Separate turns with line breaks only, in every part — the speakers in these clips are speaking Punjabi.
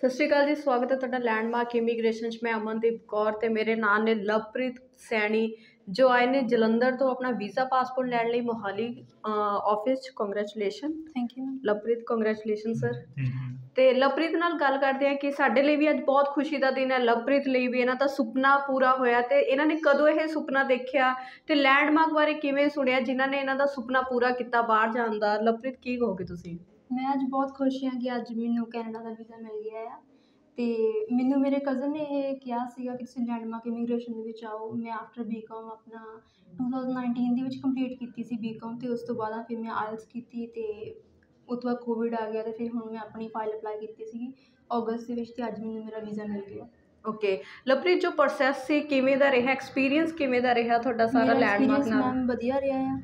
ਸਤਿ ਸ਼੍ਰੀ ਅਕਾਲ ਜੀ ਸਵਾਗਤ ਹੈ ਤੁਹਾਡਾ ਲੈਂਡਮਾਰਕ ਇਮੀਗ੍ਰੇਸ਼ਨ 'ਚ। ਮੈਂ ਅਮਨਦੀਪ ਕੌਰ ਤੇ ਮੇਰੇ ਨਾਲ ਨੇ ਲਵਪ੍ਰੀਤ ਸੈਣੀ ਜੋ ਆਏ ਨੇ ਜਲੰਧਰ ਤੋਂ ਆਪਣਾ ਵੀਜ਼ਾ ਪਾਸਪੋਰਟ ਲੈਣ ਲਈ ਮੋਹਾਲੀ ਆਫਿਸ 'ਚ। Congratulation
thank you
Lovepreet congratulation sir ਤੇ ਲਵਪ੍ਰੀਤ ਨਾਲ ਗੱਲ ਕਰਦੇ ਆ ਕਿ ਸਾਡੇ ਲਈ ਵੀ ਅੱਜ ਬਹੁਤ ਖੁਸ਼ੀ ਦਾ ਦਿਨ ਹੈ। ਲਵਪ੍ਰੀਤ ਲਈ ਵੀ ਇਹਨਾਂ ਦਾ ਸੁਪਨਾ ਪੂਰਾ ਹੋਇਆ ਤੇ ਇਹਨਾਂ ਨੇ ਕਦੋਂ ਇਹ ਸੁਪਨਾ ਦੇਖਿਆ ਤੇ ਲੈਂਡਮਾਰਕ ਬਾਰੇ ਕਿਵੇਂ ਸੁਣਿਆ ਜਿਨ੍ਹਾਂ ਨੇ ਇਹਨਾਂ ਦਾ ਸੁਪਨਾ ਪੂਰਾ ਕੀਤਾ ਬਾਹਰ ਜਾਣ ਦਾ? ਲਵਪ੍ਰੀਤ ਕੀ ਕਹੋਗੇ ਤੁਸੀਂ?
ਮੈਂ ਅੱਜ ਬਹੁਤ ਖੁਸ਼ ਹਾਂ ਕਿ ਅੱਜ ਮੈਨੂੰ ਕੈਨੇਡਾ ਦਾ ਵੀਜ਼ਾ ਮਿਲ ਗਿਆ ਆ। ਤੇ ਮੈਨੂੰ ਮੇਰੇ ਕਜ਼ਨ ਨੇ ਇਹ ਕਿਹਾ ਸੀਗਾ ਕਿ ਤੁਸੀਂ ਲੈਂਡਮਾਰਕ ਇਮੀਗ੍ਰੇਸ਼ਨ ਦੇ ਵਿੱਚ ਆਓ। ਮੈਂ ਆਫਟਰ ਬੀਕਾਮ ਆਪਣਾ 2019 ਦੇ ਵਿੱਚ ਕੰਪਲੀਟ ਕੀਤੀ ਸੀ ਬੀਕਾਮ ਤੇ ਉਸ ਤੋਂ ਬਾਅਦ ਫਿਰ ਮੈਂ ਆਇਲਸ ਕੀਤੀ ਤੇ ਉਸ ਤੋਂ ਬਾਅਦ ਕੋਵਿਡ ਆ ਗਿਆ ਤੇ ਫਿਰ ਹੁਣ ਮੈਂ ਆਪਣੀ ਫਾਈਲ ਅਪਲਾਈ ਕੀਤੀ ਸੀਗੀ ਅਗਸਤ ਦੇ ਵਿੱਚ ਤੇ ਅੱਜ ਮੈਨੂੰ ਮੇਰਾ ਵੀਜ਼ਾ ਮਿਲ ਗਿਆ।
ਓਕੇ ਲਵਪ੍ਰੀਤ ਜੋ ਪ੍ਰੋਸੈਸ ਸੀ ਕਿਵੇਂ ਦਾ ਰਿਹਾ? ਐਕਸਪੀਰੀਅੰਸ ਕਿਵੇਂ ਦਾ ਰਿਹਾ ਤੁਹਾਡਾ ਸਾਰਾ
ਮੇਰਾ
ਲੈਂਡਮਾਰਕ ਨਾਲ?
ਮੈਮ ਵਧੀਆ ਰਿਹਾ ਆ।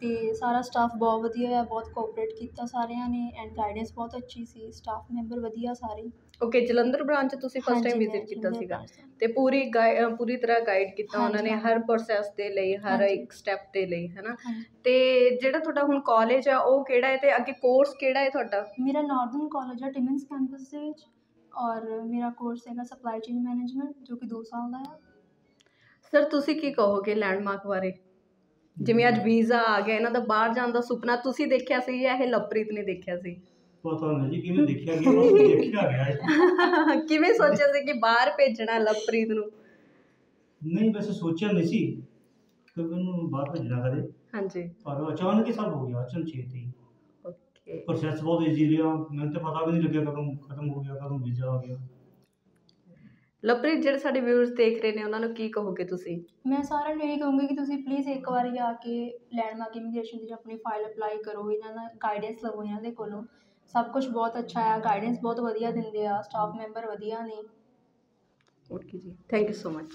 ਤੇ ਸਾਰਾ ਸਟਾਫ ਬਹੁਤ ਵਧੀਆ ਆ ਬਹੁਤ ਕੋਆਪਰੇਟ ਕੀਤਾ ਸਾਰਿਆਂ ਨੇ ਐਂਡ ਗਾਈਡੈਂਸ ਬਹੁਤ ਅੱਛੀ ਸੀ ਸਟਾਫ ਮੈਂਬਰ ਵਧੀਆ ਸਾਰੇ।
ਓਕੇ ਜਲੰਧਰ ਬ੍ਰਾਂਚ ਤੁਸੀਂ ਫਸਟ ਟਾਈਮ ਵਿਜ਼ਿਟ
ਮੈਂ
ਕੀਤਾ
ਜਲੰਧਰ
ਸੀਗਾ।
branch ਤੋਂ।
ਤੇ ਪੂਰੀ ਗਾਈ- ਅ, ਪੂਰੀ ਤਰ੍ਹਾਂ ਗਾਈਡ ਕੀਤਾ ਉਹਨਾਂ ਨੇ
ਹਾਂਜੀ।
ਹਰ ਪ੍ਰੋਸੈਸ ਦੇ ਲਈ ਹਰ
ਹਾਂਜੀ।
ਇੱਕ ਸਟੈਪ ਦੇ ਲਈ ਹੈਨਾ?
ਹਾਂਜੀ।
ਤੇ ਜਿਹੜਾ ਤੁਹਾਡਾ ਹੁਣ ਕਾਲਜ ਆ ਉਹ ਕਿਹੜਾ ਹੈ ਤੇ ਅੱਗੇ ਕੋਰਸ ਕਿਹੜਾ ਹੈ ਤੁਹਾਡਾ?
ਮੇਰਾ ਨਾਰਦਰਨ ਕਾਲਜ ਆ ਟਿਮਨਸ ਕੈਂਪਸ ਦੇ ਵਿੱਚ ਔਰ ਮੇਰਾ ਕੋਰਸ ਹੈਗਾ ਸਪਲਾਈ ਚੇਨ ਮੈਨੇਜਮੈਂਟ ਜੋ ਕਿ 2 ਸਾਲ ਦਾ ਆ।
ਸਰ ਤੁਸੀਂ ਕੀ ਕਹੋਗੇ ਲੈਂਡਮਾਰਕ ਬਾਰੇ? ਜਿਵੇਂ ਅੱਜ ਵੀਜ਼ਾ ਆ ਗਿਆ ਇਹਨਾਂ ਦਾ ਬਾਹਰ ਜਾਣ ਦਾ ਸੁਪਨਾ ਤੁਸੀਂ ਦੇਖਿਆ ਸੀ ਜਾਂ ਇਹ ਲਵਪ੍ਰੀਤ ਨੇ ਦੇਖਿਆ ਸੀ?
ਪਤਾ ਨਹੀਂ ਜੀ ਕਿਵੇਂ ਦੇਖਿਆ ਗਿਆ ਉਹ ਦੇਖਿਆ ਗਿਆ ਹੈ।
ਕਿਵੇਂ ਸੋਚਿਆ ਸੀ ਕਿ ਬਾਹਰ ਭੇਜਣਾ ਲਵਪ੍ਰੀਤ ਨੂੰ?
ਨਹੀਂ ਵੈਸੇ ਸੋਚਿਆ ਨਹੀਂ ਸੀ ਕਿ ਉਹਨੂੰ ਬਾਹਰ ਭੇਜਣਾ ਕਦੇ।
ਹਾਂਜੀ।
ਪਰ ਅਚਾਨਕ ਹੀ ਸਭ ਹੋ ਗਿਆ ਅਚਨਚੇਤ ਹੀ
ਓਕੇ।
ਪ੍ਰੋਸੈਸ ਬਹੁਤ ਈਜ਼ੀ ਰਿਹਾ ਮੈਨੂੰ ਤਾਂ ਪਤਾ ਵੀ ਨਹੀਂ ਲੱਗਿਆ ਕਦੋਂ ਖਤਮ ਹੋ ਗਿਆ ਕਦੋਂ ਵੀਜ਼ਾ ਆ ਗਿਆ।
ਲਵਪ੍ਰੀਤ ਜਿਹੜੇ ਸਾਡੇ ਵਿਊਅਰਸ ਦੇਖ ਰਹੇ ਨੇ ਉਹਨਾਂ ਨੂੰ ਕੀ ਕਹੋਗੇ ਤੁਸੀਂ?
ਮੈਂ ਸਾਰਿਆਂ ਨੂੰ ਇਹ ਕਹੂੰਗੀ ਕਿ ਤੁਸੀਂ ਪਲੀਜ਼ ਇੱਕ ਵਾਰੀ ਆ ਕੇ ਲੈਂਡਮਾਰਕ ਇਮੀਗ੍ਰੇਸ਼ਨ ਦੀ ਆਪਣੀ ਫਾਈਲ ਅਪਲਾਈ ਕਰੋ ਇਹਨਾਂ ਦਾ ਗਾਈਡੈਂਸ ਲਵੋ ਇਹਨਾਂ ਦੇ ਕੋਲੋਂ। ਸਭ ਕੁਝ ਬਹੁਤ ਅੱਛਾ ਆ ਗਾਈਡੈਂਸ ਬਹੁਤ ਵਧੀਆ ਦਿੰਦੇ ਆ ਸਟਾਫ ਮੈਂਬਰ ਵਧੀਆ ਨੇ।
ਓਕੇ ਜੀ ਥੈਂਕ ਯੂ ਸੋ ਮਚ